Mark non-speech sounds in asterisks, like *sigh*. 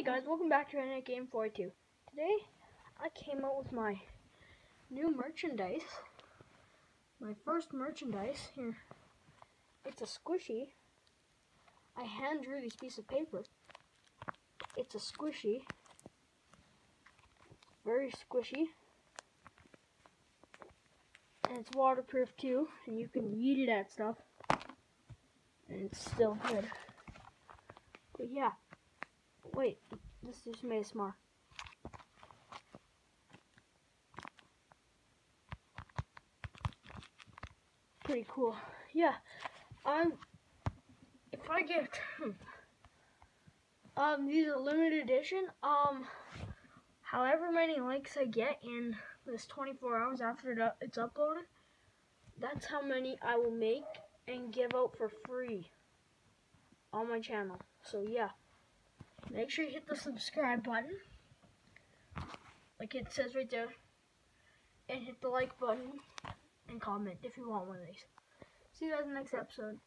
Hey guys, welcome back to Internet Game 42. Today, I came out with my new merchandise. My first merchandise. Here. It's a squishy. I hand drew this piece of paper. It's a squishy. Very squishy. And it's waterproof too, and you can eat it at stuff. And it's still good. But yeah. Wait, this just made smart. Pretty cool. Yeah. Um if I get *clears throat* um these are limited edition, um however many likes I get in this 24 hours after it's uploaded, that's how many I will make and give out for free on my channel. So yeah. Make sure you hit the subscribe button, like it says right there, and hit the like button and comment if you want one of these. See you guys in the next episode.